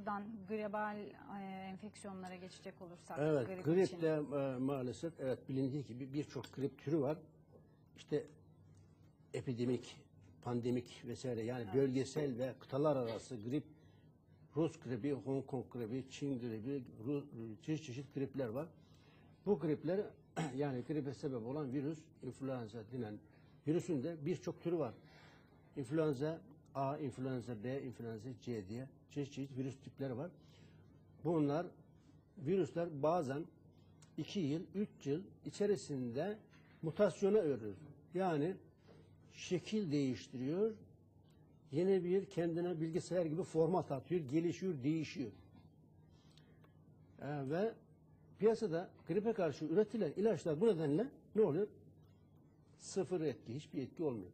buradan global e, enfeksiyonlara geçecek olursak. Evet, grip grip için. de e, maalesef evet bilindiği gibi birçok grip türü var. İşte epidemik, pandemik vesaire yani bölgesel ve kıtalar arası grip, Rus gribi, Hong Kong gribi, Çin gribi, Ru- çeşit çeşit gripler var. Bu gripler yani gripe sebep olan virüs, influenza denen virüsün de birçok türü var. İnfluenza A, influenza B, influenza C diye çeşit çeşit virüs tipleri var. Bunlar virüsler bazen 2 yıl, 3 yıl içerisinde mutasyona uğruyor. Yani şekil değiştiriyor, yeni bir kendine bilgisayar gibi format atıyor, gelişiyor, değişiyor. Ee, ve piyasada gripe karşı üretilen ilaçlar bu nedenle ne oluyor? Sıfır etki, hiçbir etki olmuyor.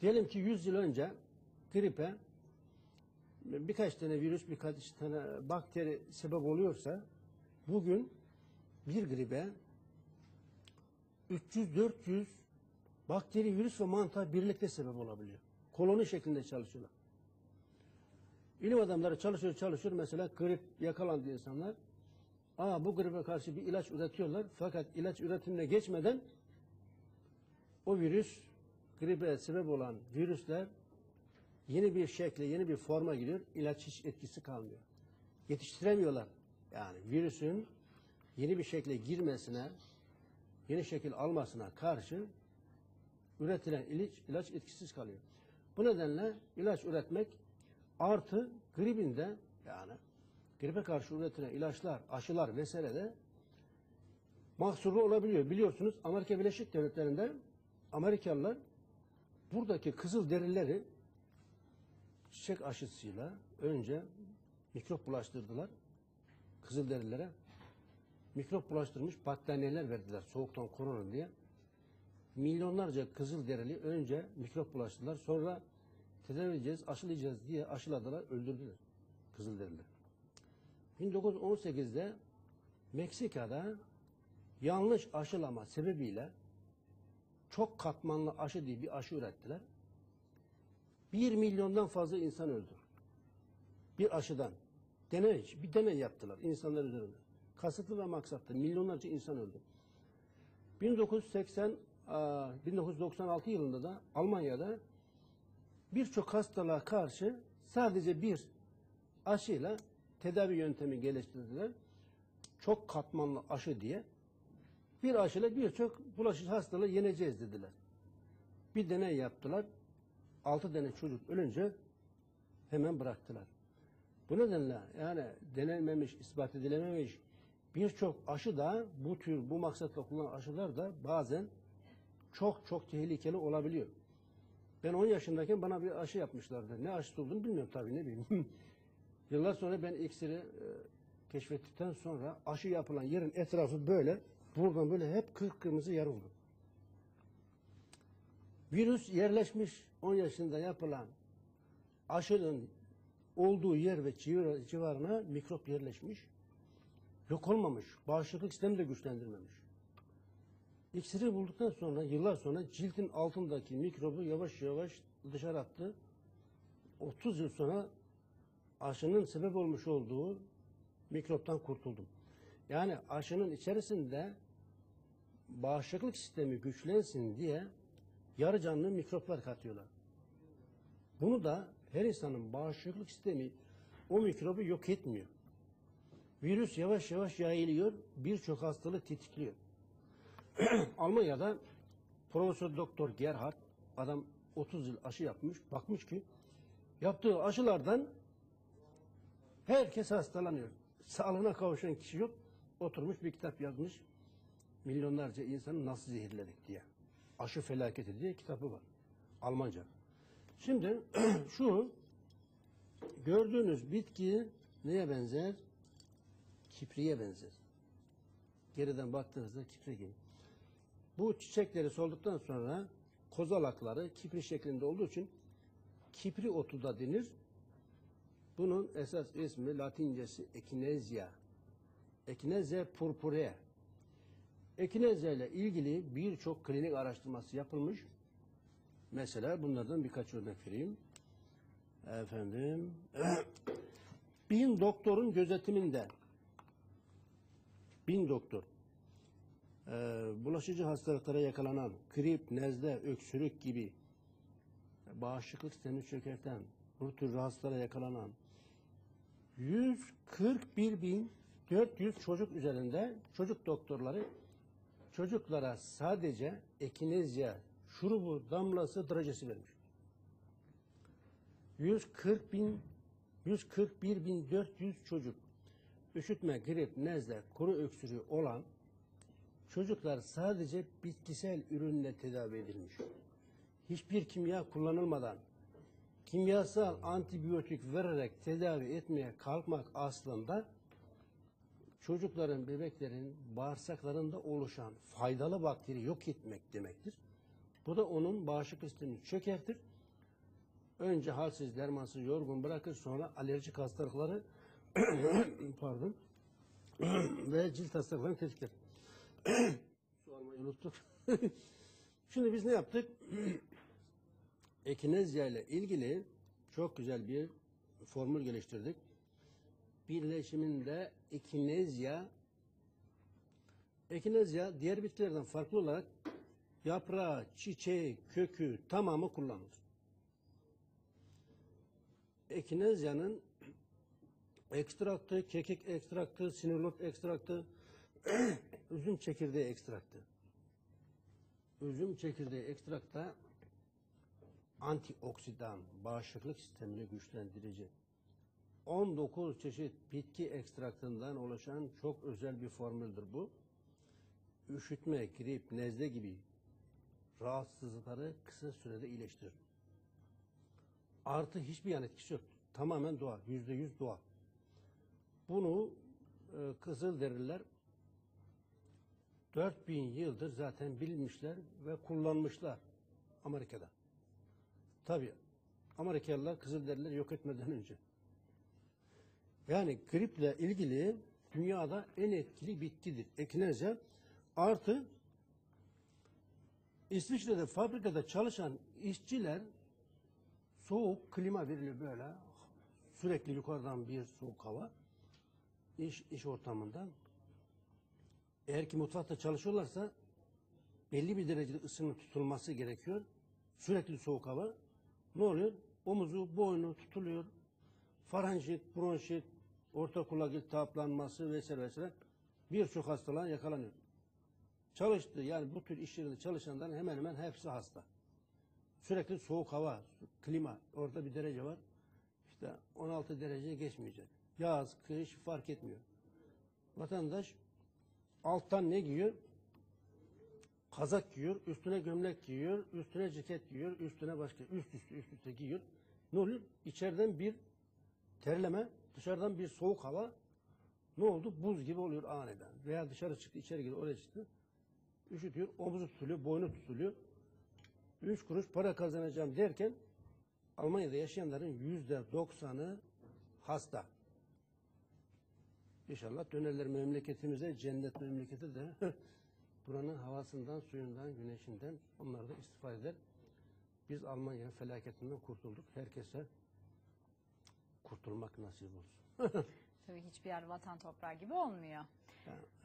Diyelim ki 100 yıl önce gripe birkaç tane virüs, birkaç tane bakteri sebep oluyorsa bugün bir gribe 300-400 bakteri, virüs ve mantar birlikte sebep olabiliyor. Koloni şeklinde çalışıyorlar. Bilim adamları çalışıyor çalışıyor mesela grip yakalandı insanlar. Aa bu gribe karşı bir ilaç üretiyorlar. Fakat ilaç üretimine geçmeden o virüs gribe sebep olan virüsler yeni bir şekle, yeni bir forma giriyor. İlaç hiç etkisi kalmıyor. Yetiştiremiyorlar. Yani virüsün yeni bir şekle girmesine, yeni şekil almasına karşı üretilen ilaç, ilaç etkisiz kalıyor. Bu nedenle ilaç üretmek artı gribinde yani gribe karşı üretilen ilaçlar, aşılar vesaire de mahsurlu olabiliyor. Biliyorsunuz Amerika Birleşik Devletleri'nde Amerikalılar buradaki kızıl derileri çiçek aşısıyla önce mikrop bulaştırdılar kızıl derilere. Mikrop bulaştırmış battaniyeler verdiler soğuktan korunun diye. Milyonlarca kızıl derili önce mikrop bulaştırdılar. Sonra tedavi edeceğiz, aşılayacağız diye aşıladılar, öldürdüler kızıl derileri. 1918'de Meksika'da yanlış aşılama sebebiyle çok katmanlı aşı diye bir aşı ürettiler. Bir milyondan fazla insan öldü. Bir aşıdan. Deney, bir deney yaptılar insanlar üzerinde. Kasıtlı ve maksatlı milyonlarca insan öldü. 1980 aa, 1996 yılında da Almanya'da birçok hastalığa karşı sadece bir aşıyla tedavi yöntemi geliştirdiler. Çok katmanlı aşı diye. Bir aşıyla birçok bulaşıcı hastalığı yeneceğiz dediler. Bir deney yaptılar. Altı tane çocuk ölünce hemen bıraktılar. Bu nedenle yani denenmemiş, ispat edilememiş birçok aşı da bu tür, bu maksatla kullanılan aşılar da bazen çok çok tehlikeli olabiliyor. Ben 10 yaşındayken bana bir aşı yapmışlardı. Ne aşısı olduğunu bilmiyorum tabii ne bileyim. Yıllar sonra ben iksiri e, keşfettikten sonra aşı yapılan yerin etrafı böyle, buradan böyle hep kırmızı yer oldu. Virüs yerleşmiş 10 yaşında yapılan aşının olduğu yer ve civar- civarına mikrop yerleşmiş. Yok olmamış. Bağışıklık sistemi de güçlendirmemiş. İksiri bulduktan sonra yıllar sonra cildin altındaki mikrobu yavaş yavaş dışarı attı. 30 yıl sonra aşının sebep olmuş olduğu mikroptan kurtuldum. Yani aşının içerisinde bağışıklık sistemi güçlensin diye yarı canlı mikroplar katıyorlar. Bunu da her insanın bağışıklık sistemi o mikrobu yok etmiyor. Virüs yavaş yavaş yayılıyor, birçok hastalığı tetikliyor. Almanya'da Profesör Doktor Gerhard, adam 30 yıl aşı yapmış, bakmış ki yaptığı aşılardan herkes hastalanıyor. Sağlığına kavuşan kişi yok. Oturmuş bir kitap yazmış. Milyonlarca insanı nasıl zehirledik diye. Aşı felaketi diye kitabı var. Almanca. Şimdi şu gördüğünüz bitki neye benzer? Kipriye benzer. Geriden baktığınızda kipri gibi. Bu çiçekleri solduktan sonra kozalakları kipri şeklinde olduğu için kipri otu da denir. Bunun esas ismi latincesi ekinezya. Ekinezya purpurea. Ekinezya ile ilgili birçok klinik araştırması yapılmış. Mesela bunlardan birkaç örnek vereyim. Efendim, bin doktorun gözetiminde bin doktor e, bulaşıcı hastalıklara yakalanan grip, nezle, öksürük gibi bağışıklık sistemini çökerten bu tür hastalara yakalanan 141.400 çocuk üzerinde çocuk doktorları çocuklara sadece ekinezya şurubu damlası derecesi vermiş. 140 bin 141.400 çocuk üşütme, grip, nezle, kuru öksürüğü olan çocuklar sadece bitkisel ürünle tedavi edilmiş. Hiçbir kimya kullanılmadan kimyasal antibiyotik vererek tedavi etmeye kalkmak aslında çocukların, bebeklerin bağırsaklarında oluşan faydalı bakteri yok etmek demektir. Bu da onun bağışıklık sistemini çökertir. Önce halsiz, dermansız, yorgun bırakır sonra alerjik hastalıkları pardon ve cilt hastalıklarını tetikler. Su almayı unuttuk. Şimdi biz ne yaptık? Ekinezya ile ilgili çok güzel bir formül geliştirdik. Birleşiminde ekinezya ekinezya diğer bitkilerden farklı olarak yaprağı, çiçeği, kökü tamamı kullanılır. Ekinezyanın ekstraktı, kekik ekstraktı, sinirlut ekstraktı, üzüm çekirdeği ekstraktı. Üzüm çekirdeği ekstrakta antioksidan, bağışıklık sistemini güçlendirici. 19 çeşit bitki ekstraktından oluşan çok özel bir formüldür bu. Üşütme, grip, nezle gibi rahatsızlıkları kısa sürede iyileştirir. Artı hiçbir yan etkisi yok. Tamamen doğal, yüzde yüz doğal. Bunu e, Kızılderililer 4000 yıldır zaten bilmişler ve kullanmışlar Amerika'da. Tabii Amerikalılar Kızılderilileri yok etmeden önce. Yani griple ilgili dünyada en etkili bitkidir. Ekinezya artı İsviçre'de fabrikada çalışan işçiler soğuk klima veriliyor böyle. Sürekli yukarıdan bir soğuk hava. iş, iş ortamından. Eğer ki mutfakta çalışıyorlarsa belli bir derecede ısının tutulması gerekiyor. Sürekli soğuk hava. Ne oluyor? Omuzu, boynu tutuluyor. Faranjit, bronşit, orta kulak iltihaplanması vesaire vesaire birçok hastalığa yakalanıyor. Çalıştı yani bu tür iş yerinde çalışanların hemen hemen hepsi hasta. Sürekli soğuk hava, klima orada bir derece var. İşte 16 dereceye geçmeyecek. Yaz, kış fark etmiyor. Vatandaş alttan ne giyiyor? Kazak giyiyor, üstüne gömlek giyiyor, üstüne ceket giyiyor, üstüne başka üst üste üst üste giyiyor. Ne oluyor? İçeriden bir terleme, dışarıdan bir soğuk hava ne oldu? Buz gibi oluyor aniden. Veya dışarı çıktı, içeri girdi, oraya çıktı. Üşütüyor, omuzu tutuluyor, boynu tutuluyor. Üç kuruş para kazanacağım derken Almanya'da yaşayanların yüzde doksanı hasta. İnşallah dönerler memleketimize, cennet memleketi de buranın havasından, suyundan, güneşinden onlar da istifade eder. Biz Almanya felaketinden kurtulduk. Herkese kurtulmak nasip olsun. Tabii hiçbir yer vatan toprağı gibi olmuyor.